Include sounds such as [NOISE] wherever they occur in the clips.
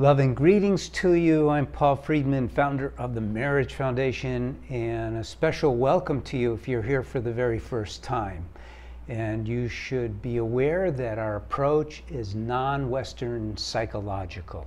Love and greetings to you. I'm Paul Friedman, founder of the Marriage Foundation, and a special welcome to you if you're here for the very first time. And you should be aware that our approach is non Western psychological.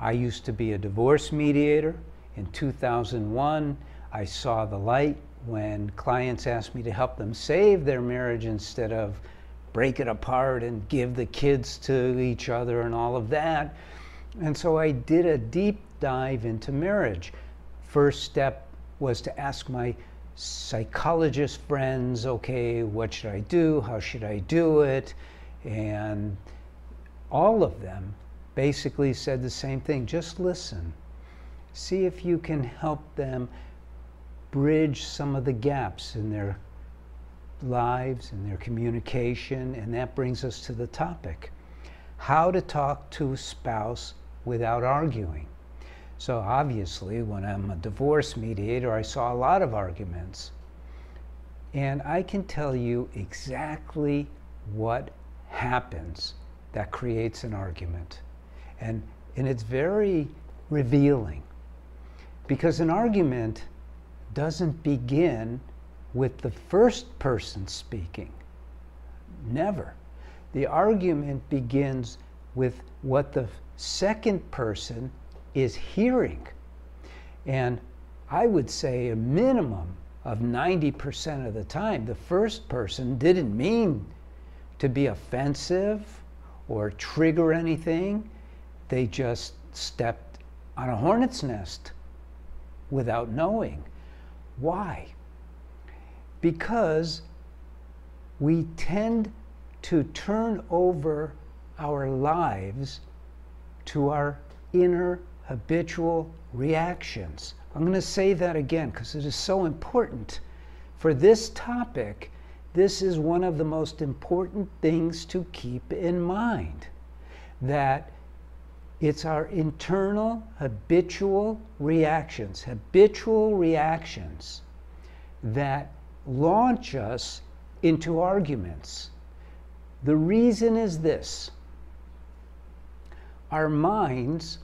I used to be a divorce mediator. In 2001, I saw the light when clients asked me to help them save their marriage instead of break it apart and give the kids to each other and all of that. And so I did a deep dive into marriage. First step was to ask my psychologist friends, okay, what should I do? How should I do it? And all of them basically said the same thing just listen. See if you can help them bridge some of the gaps in their lives and their communication. And that brings us to the topic how to talk to a spouse without arguing. So obviously, when I'm a divorce mediator, I saw a lot of arguments. And I can tell you exactly what happens that creates an argument. And, and it's very revealing. Because an argument doesn't begin with the first person speaking. Never. The argument begins with what the second person is hearing. And I would say a minimum of 90% of the time, the first person didn't mean to be offensive or trigger anything. They just stepped on a hornet's nest without knowing. Why? Because we tend to turn over our lives to our inner habitual reactions. I'm going to say that again because it is so important. For this topic, this is one of the most important things to keep in mind that it's our internal habitual reactions, habitual reactions that launch us into arguments. The reason is this our minds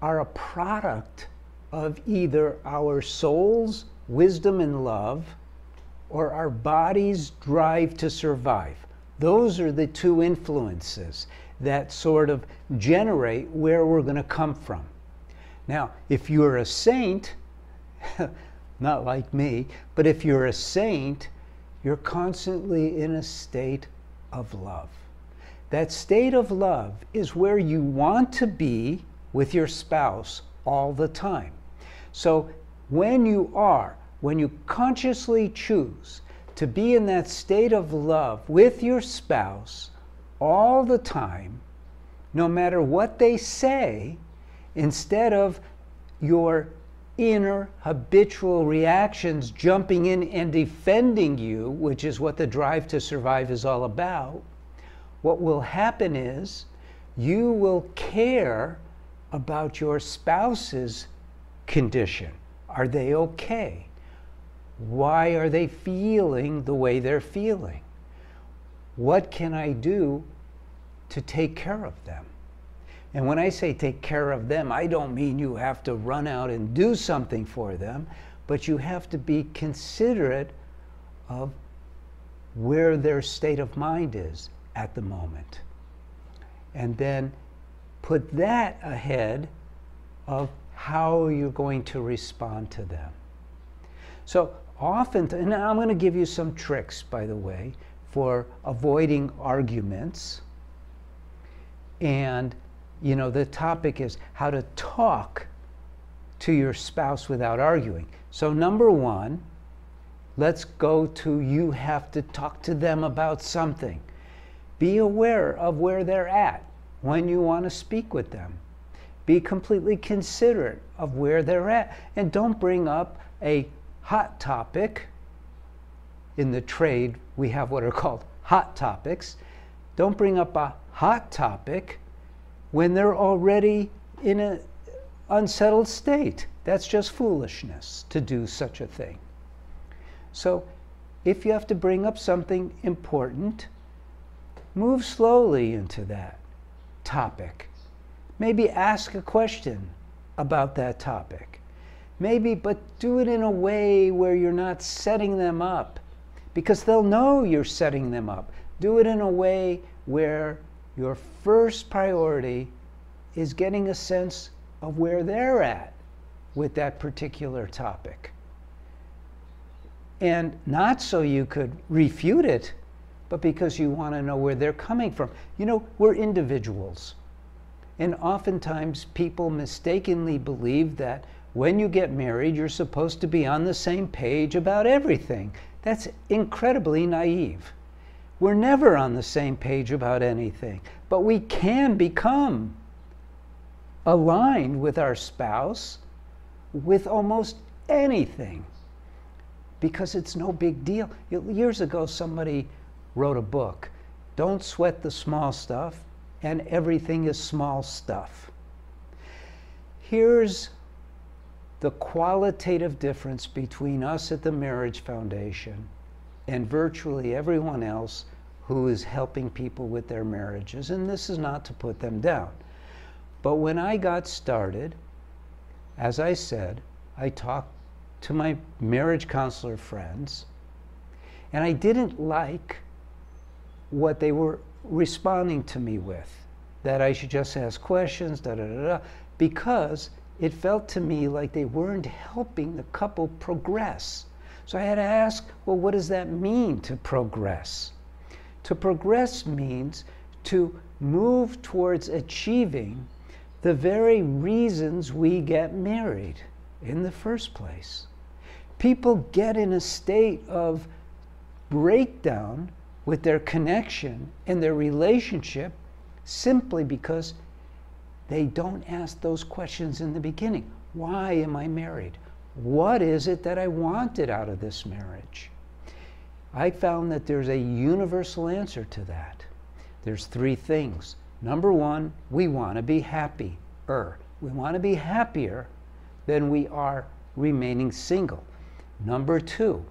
are a product of either our soul's wisdom and love or our body's drive to survive. Those are the two influences that sort of generate where we're going to come from. Now, if you're a saint, [LAUGHS] not like me, but if you're a saint, you're constantly in a state of love. That state of love is where you want to be with your spouse all the time. So when you are, when you consciously choose to be in that state of love with your spouse all the time, no matter what they say, instead of your inner habitual reactions jumping in and defending you, which is what the drive to survive is all about, what will happen is you will care about your spouse's condition. Are they okay? Why are they feeling the way they're feeling? What can I do to take care of them? And when I say take care of them, I don't mean you have to run out and do something for them, but you have to be considerate of where their state of mind is at the moment. And then put that ahead of how you're going to respond to them. So often, and I'm going to give you some tricks, by the way, for avoiding arguments. And, you know, the topic is how to talk to your spouse without arguing. So, number one, let's go to you have to talk to them about something. Be aware of where they're at when you want to speak with them. Be completely considerate of where they're at. And don't bring up a hot topic. In the trade, we have what are called hot topics. Don't bring up a hot topic when they're already in an unsettled state. That's just foolishness to do such a thing. So, if you have to bring up something important, Move slowly into that topic. Maybe ask a question about that topic. Maybe, but do it in a way where you're not setting them up because they'll know you're setting them up. Do it in a way where your first priority is getting a sense of where they're at with that particular topic. And not so you could refute it, but because you want to know where they're coming from. You know, we're individuals. And oftentimes people mistakenly believe that when you get married, you're supposed to be on the same page about everything. That's incredibly naive. We're never on the same page about anything, but we can become aligned with our spouse with almost anything because it's no big deal. Years ago, somebody wrote a book Don't Sweat the Small Stuff, and Everything is Small Stuff. Here's the qualitative difference between us at the Marriage Foundation and virtually everyone else who is helping people with their marriages. And this is not to put them down. But when I got started, as I said, I talked to my marriage counselor friends, and I didn't like what they were responding to me with that I should just ask questions, da da da da, because it felt to me like they weren't helping the couple progress. So I had to ask, well, what does that mean to progress? To progress means to move towards achieving the very reasons we get married in the first place. People get in a state of breakdown with their connection and their relationship simply because they don't ask those questions in the beginning. Why am I married? What is it that I wanted out of this marriage? I found that there's a universal answer to that. There's three things. Number one, we want to be happier. We want to be happier than we are remaining single. Number two,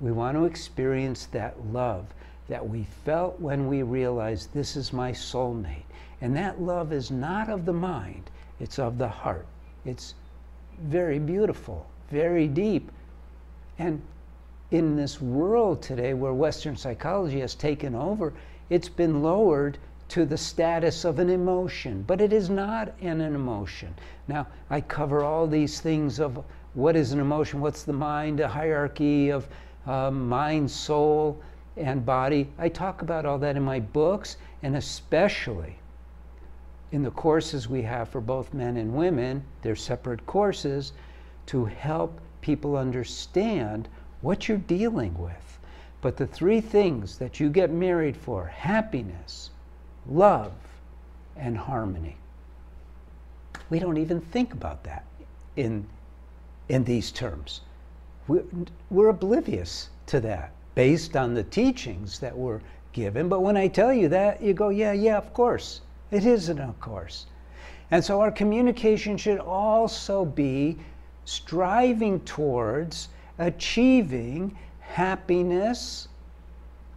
we want to experience that love that we felt when we realized this is my soulmate. And that love is not of the mind, it's of the heart. It's very beautiful, very deep. And in this world today where Western psychology has taken over, it's been lowered to the status of an emotion, but it is not an, emotion. Now, I cover all these things of what is an emotion, what's the mind, a hierarchy of uh, mind, soul, and body. I talk about all that in my books, and especially in the courses we have for both men and women. They're separate courses to help people understand what you're dealing with. But the three things that you get married for happiness, love, and harmony. We don't even think about that in, in these terms. We're, we're oblivious to that based on the teachings that were given. But when I tell you that, you go, yeah, yeah, of course. It is an of course. And so our communication should also be striving towards achieving happiness,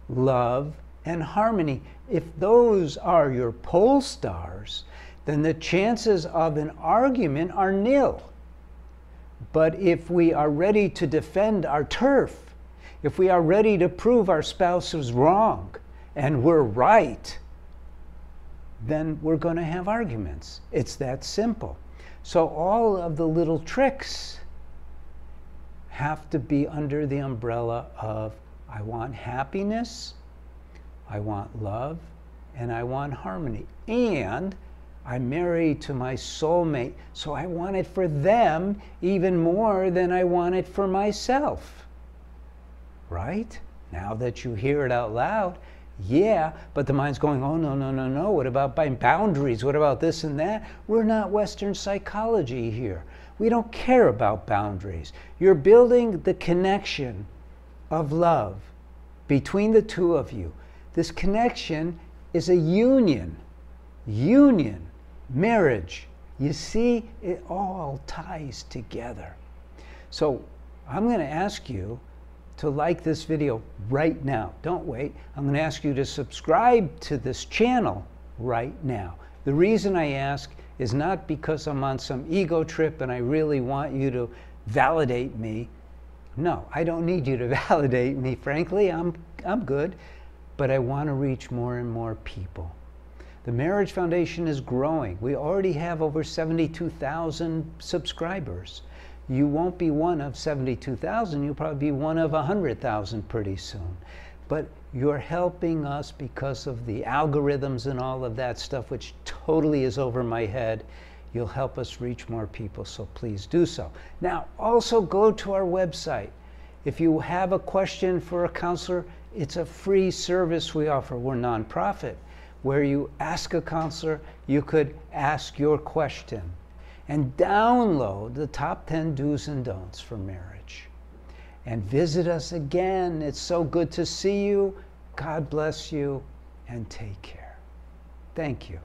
love, and harmony. If those are your pole stars, then the chances of an argument are nil. But if we are ready to defend our turf, if we are ready to prove our spouse is wrong and we're right, then we're going to have arguments. It's that simple. So all of the little tricks have to be under the umbrella of I want happiness, I want love, and I want harmony. And I'm married to my soulmate, so I want it for them even more than I want it for myself right? Now that you hear it out loud, yeah, but the mind's going, oh, no, no, no, no. What about boundaries? What about this and that? We're not Western psychology here. We don't care about boundaries. You're building the connection of love between the two of you. This connection is a union, union, marriage. You see, it all ties together. So I'm going to ask you to like this video right now. Don't wait. I'm going to ask you to subscribe to this channel right now. The reason I ask is not because I'm on some ego trip and I really want you to validate me. No, I don't need you to [LAUGHS] validate me. Frankly, I'm, I'm good, but I want to reach more and more people. The Marriage Foundation is growing. We already have over 72,000 subscribers. You won't be one of 72,000, you'll probably be one of 100,000 pretty soon. But you're helping us because of the algorithms and all of that stuff, which totally is over my head. You'll help us reach more people, so please do so. Now, also go to our website. If you have a question for a counselor, it's a free service we offer. We're nonprofit, where you ask a counselor, you could ask your question and download the top 10 do's and don'ts for marriage. And visit us again. It's so good to see you. God bless you and take care. Thank you.